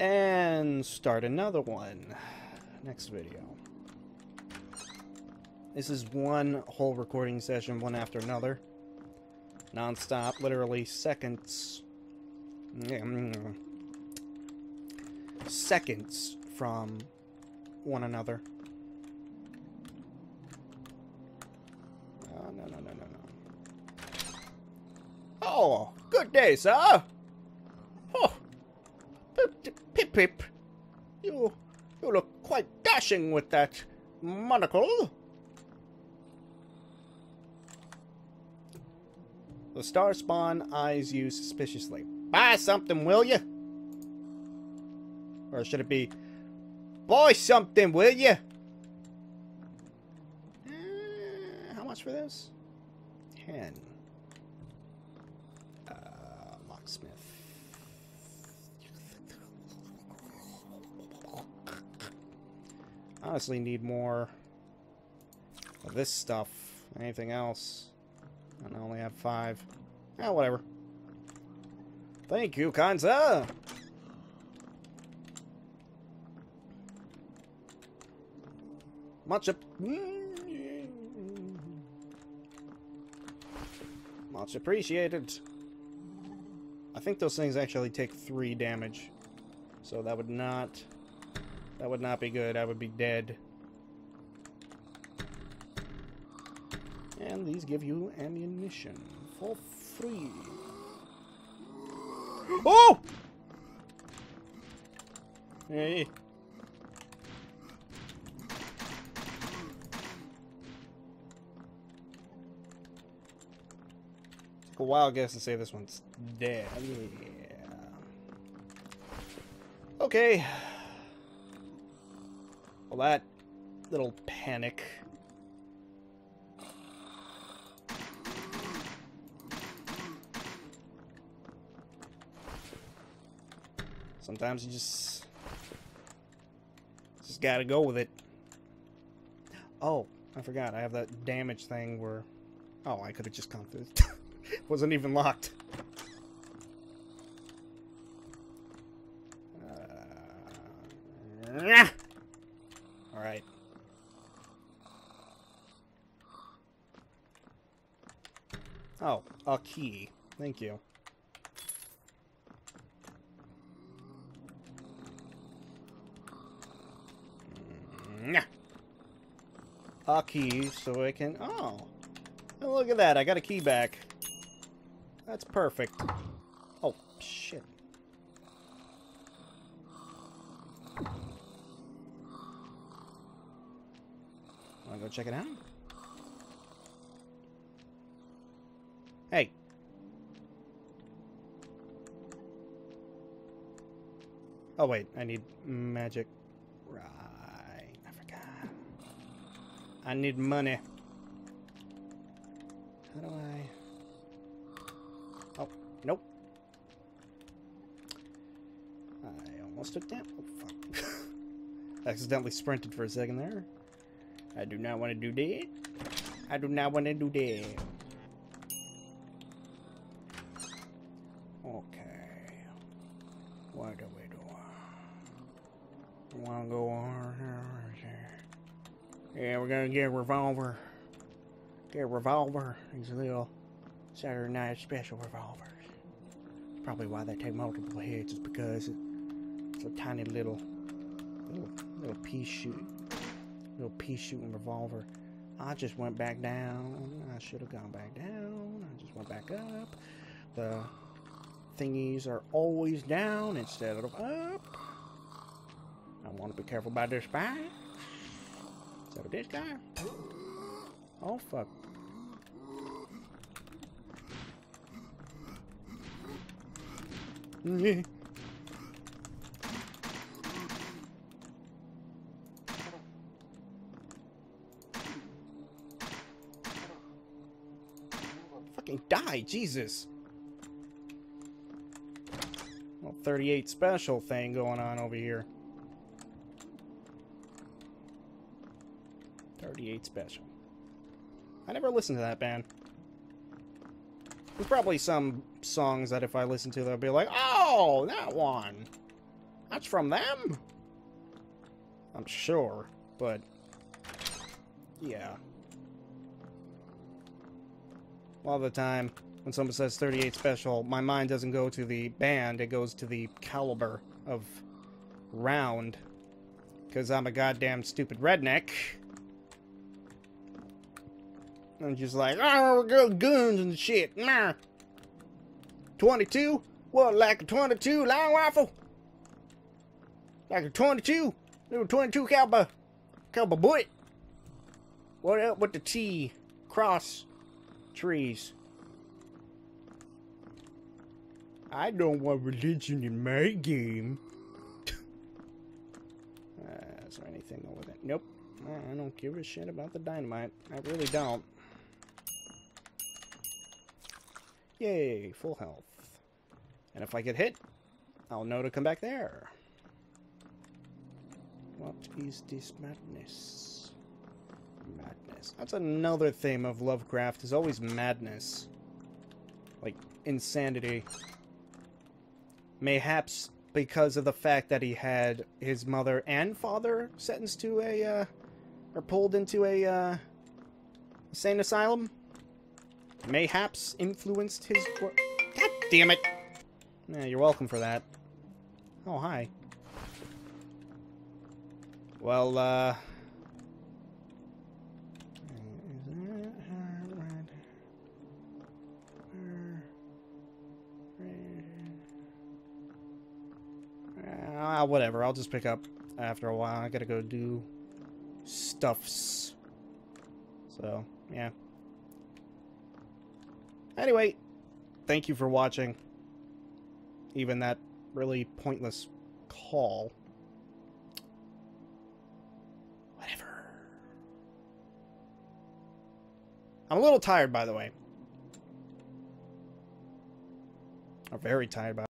and start another one next video. This is one whole recording session, one after another. Non-stop, literally seconds. Seconds from one another. Oh, no, no, no, no, no. Oh, good day, sir. Oh, pip, pip. You, you look quite dashing with that monocle. The star spawn eyes you suspiciously. Buy something, will you? Or should it be, buy something, will you? Uh, how much for this? Ten. Uh, locksmith. Honestly, need more of this stuff. Anything else? And I only have five. Yeah, whatever. Thank you, sir. Much ap Much appreciated. I think those things actually take three damage. So that would not... That would not be good. I would be dead. And these give you ammunition for free. Oh! Hey. A wild guess to say this one's dead. Yeah. Okay. Well, that little panic Sometimes you just just gotta go with it. Oh, I forgot. I have that damage thing where oh, I could have just come through. It wasn't even locked. Uh, all right. Oh, a key. Thank you. A key so I can... Oh. oh. Look at that. I got a key back. That's perfect. Oh, shit. Wanna go check it out? Hey. Oh, wait. I need magic. Right. I forgot. I need money. How do I... Oh, nope. I almost took that. Oh, fuck. Accidentally sprinted for a second there. I do not want to do that. I do not want to do that. Okay. What do we do? Want to go on here? Yeah, we're gonna get a revolver. Get a revolver. These little Saturday night special revolvers. Probably why they take multiple hits is because it's a tiny little, little, little pea shoot, little pea shooting revolver. I just went back down. I should have gone back down. I just went back up. The thingies are always down instead of up. I want to be careful about this spikes. Is that a dead guy? Oh, fuck. Fucking die, Jesus. 38 special thing going on over here. 38 Special. I never listened to that band. There's probably some songs that if I listen to, they'll be like, oh, that one. That's from them? I'm sure, but... Yeah. A lot of the time, when someone says 38 Special, my mind doesn't go to the band, it goes to the caliber of round. Because I'm a goddamn stupid redneck. I'm just like, ah, oh, we got guns and shit. Nah. 22? What, like a 22 long rifle? Like a 22? Little 22 caliber, caliber bullet. What up with the T cross trees? I don't want religion in my game. uh, is there anything over there? Nope. I don't give a shit about the dynamite. I really don't. Yay, full health. And if I get hit, I'll know to come back there. What is this madness? Madness. That's another theme of Lovecraft, is always madness. Like, insanity. Mayhaps because of the fact that he had his mother and father sentenced to a, uh, or pulled into a, uh, insane asylum? Mayhaps influenced his... work. God damn it! Yeah, you're welcome for that. Oh, hi. Well, uh... Uh, whatever, I'll just pick up after a while. I gotta go do stuffs. So, yeah. Anyway, thank you for watching. Even that really pointless call. Whatever. I'm a little tired, by the way. I'm very tired, by